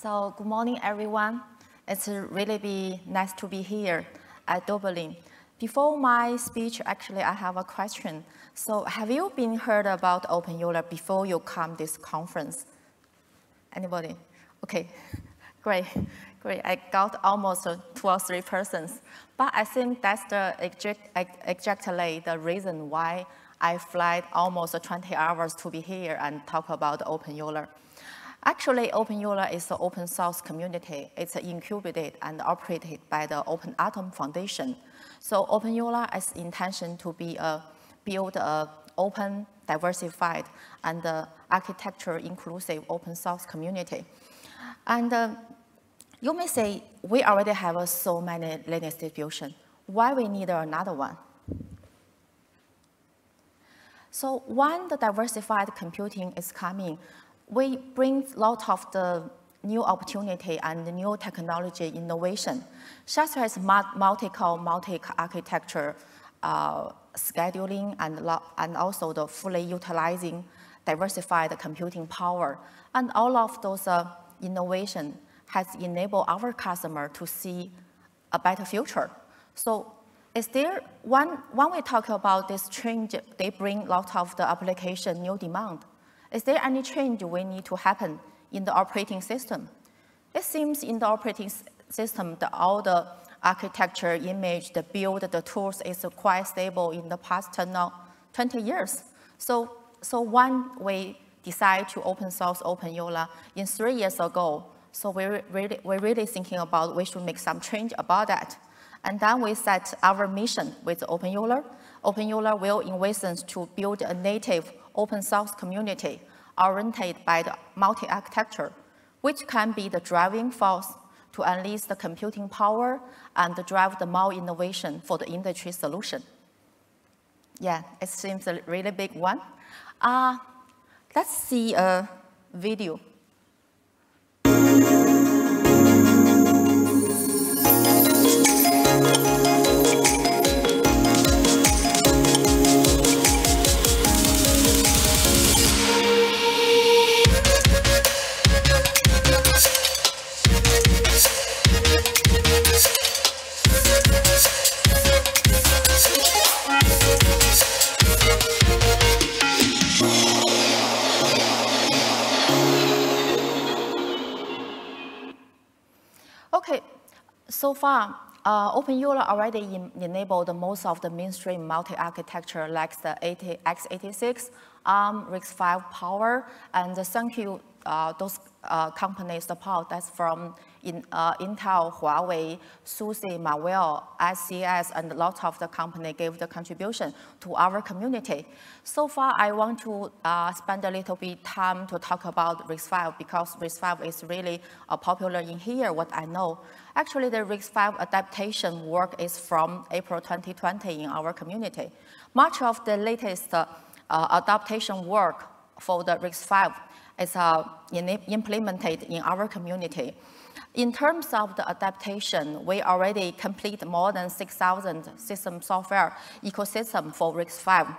So good morning, everyone. It's really be nice to be here at Dublin. Before my speech, actually, I have a question. So have you been heard about openEuler before you come this conference? Anybody? Okay, great, great. I got almost two or three persons. But I think that's the exactly the reason why I fly almost 20 hours to be here and talk about openEuler. Actually, openEuler is an open source community. It's incubated and operated by the OpenAtom Foundation. So openEuler has intention to be a build a open, diversified, and uh, architecture inclusive open source community. And uh, you may say, we already have uh, so many Linux distribution. Why we need another one? So when the diversified computing is coming, we bring a lot of the new opportunity and new technology innovation, such as multi-core, multi-architecture uh, scheduling and, and also the fully utilizing diversified computing power. And all of those uh, innovation has enabled our customer to see a better future. So is there, one, when we talk about this change, they bring a lot of the application new demand. Is there any change we need to happen in the operating system? It seems in the operating system, that all the architecture, image, the build, the tools is quite stable in the past now uh, 20 years. So, so when we decide to open source openEuler in three years ago, so we're really, we're really thinking about we should make some change about that. And then we set our mission with openEuler. Open EULA will envision to build a native open source community oriented by the multi-architecture, which can be the driving force to unleash the computing power and drive the more innovation for the industry solution. Yeah, it seems a really big one. Uh, let's see a video. So far, uh, openEuler already enabled most of the mainstream multi-architecture like the x86, ARM, RISC-V Power, and thank you uh, those uh, companies support. That's from in, uh, Intel, Huawei, SUSE, Marvell, SCS, and a lot of the company gave the contribution to our community. So far, I want to uh, spend a little bit time to talk about RISC-V because RISC-V is really uh, popular in here, what I know. Actually, the RISC-V adaptation work is from April 2020 in our community. Much of the latest uh, adaptation work for the RISC-V is uh, implemented in our community. In terms of the adaptation, we already complete more than 6,000 system software ecosystem for RISC-V.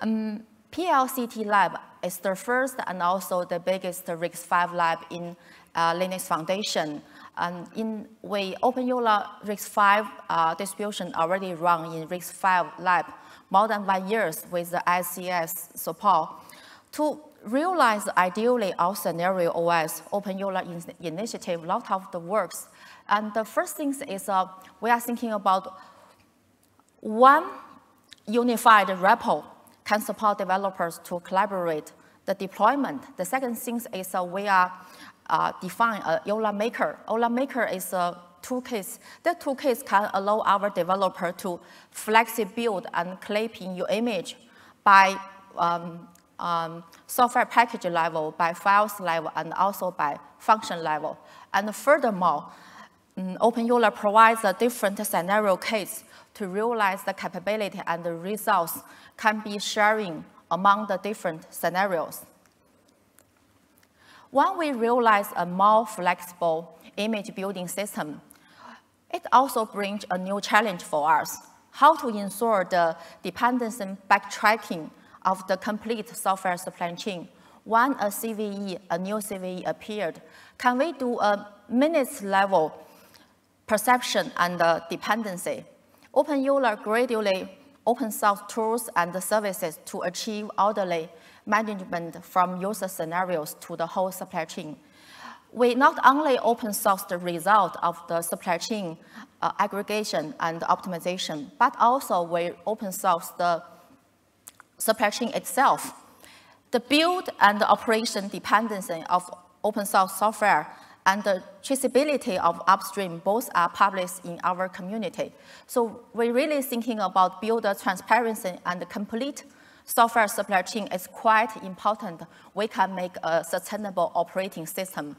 Um, PLCT Lab is the first and also the biggest RISC-V lab in uh, Linux Foundation. And in we openEuler RISC-V uh, distribution already run in RISC-V lab more than one years with the ICS support. To realize ideally our scenario OS, openEuler in initiative, a lot of the works. And the first thing is uh, we are thinking about one unified repo can support developers to collaborate the deployment. The second thing is uh, we are uh, define a EulerMaker. EULA maker is a toolkit. The toolkit can allow our developer to flexibly build and clip in your image by um, um, software package level, by files level, and also by function level. And furthermore, um, openEuler provides a different scenario case to realize the capability and the results can be sharing among the different scenarios. When we realize a more flexible image building system, it also brings a new challenge for us, how to ensure the dependency backtracking of the complete software supply chain when a CVE, a new CVE appeared, can we do a minutes level perception and uh, dependency? openEuler gradually open source tools and services to achieve orderly management from user scenarios to the whole supply chain. We not only open source the result of the supply chain uh, aggregation and optimization, but also we open source the supply chain itself. The build and operation dependency of open source software and the traceability of upstream both are published in our community. So we're really thinking about build transparency and complete software supply chain is quite important. We can make a sustainable operating system.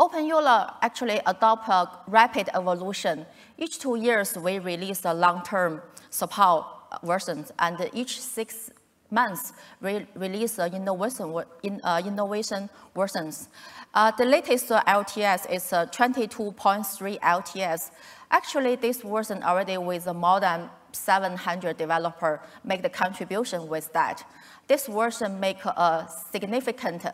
openEuler actually adopt a rapid evolution. Each two years, we release a long-term support versions, and each six months, we release uh, innovation, in, uh, innovation versions. Uh, the latest LTS is 22.3 LTS. Actually, this version already with more than 700 developer make the contribution with that. This version make a significant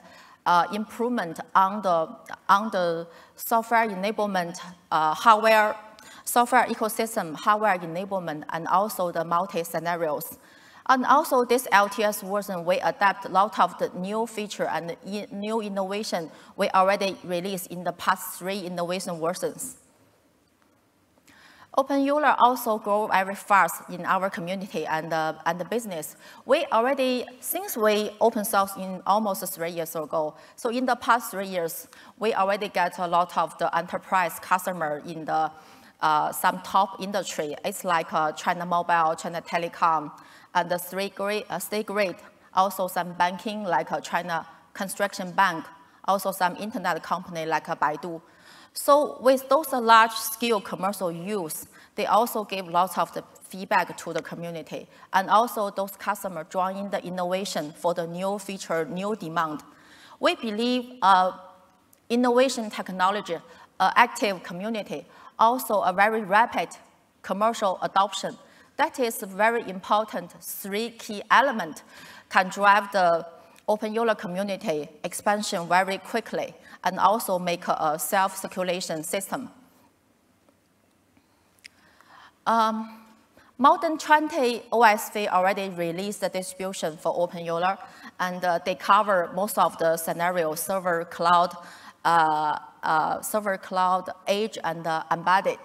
uh, improvement on the, on the software enablement, uh, hardware, software ecosystem, hardware enablement, and also the multi-scenarios. And also this LTS version, we adapt a lot of the new feature and new innovation we already released in the past three innovation versions. openEuler also grow very fast in our community and, uh, and the business. We already, since we open source in almost three years ago, so in the past three years, we already get a lot of the enterprise customer in the uh, some top industry. It's like uh, China Mobile, China Telecom, and the three grade, uh, State Grid. Also some banking like uh, China Construction Bank, also some internet company like uh, Baidu. So with those large-scale commercial use, they also give lots of the feedback to the community. And also those customers join the innovation for the new feature, new demand. We believe uh, innovation technology, uh, active community, also a very rapid commercial adoption. That is very important. Three key elements can drive the openEuler community expansion very quickly and also make a self-circulation system. Um, more than 20 OSV already released the distribution for openEuler, and uh, they cover most of the scenarios, server, cloud, uh, server, cloud, edge, and uh, embedded.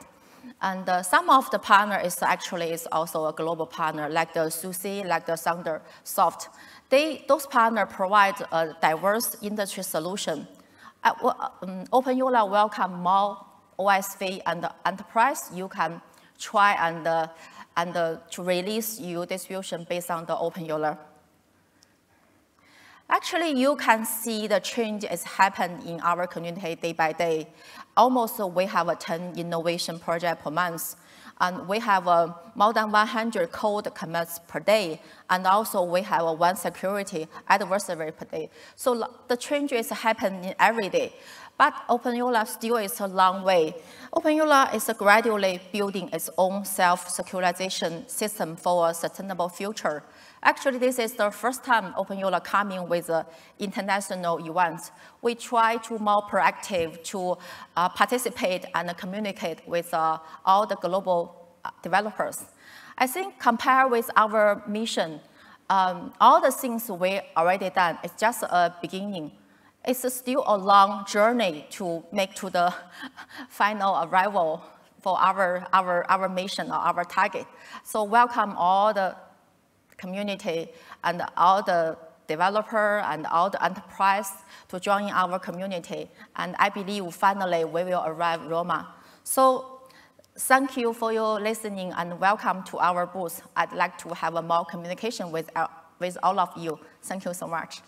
And uh, some of the partner is actually is also a global partner, like the SUSE, like the Thunder Soft. They, those partners provide a diverse industry solution uh, um, welcome more OSV and enterprise. You can try and, uh, and uh, to release your distribution based on the openEuler. Actually, you can see the change is happening in our community day by day. Almost we have a 10 innovation project per month and we have uh, more than 100 code commits per day, and also we have uh, one security advisory per day. So the change is happening every day. But openEuler still is a long way. openEuler is gradually building its own self-securitization system for a sustainable future. Actually, this is the first time openEuler coming with an international event. We try to more proactive to uh, participate and communicate with uh, all the global uh, developers. I think compared with our mission, um, all the things we already done is just a beginning. It's still a long journey to make to the final arrival for our, our, our mission or our target. So welcome all the community and all the developer and all the enterprise to join our community. And I believe finally we will arrive Roma. So thank you for your listening and welcome to our booth. I'd like to have a more communication with, uh, with all of you. Thank you so much.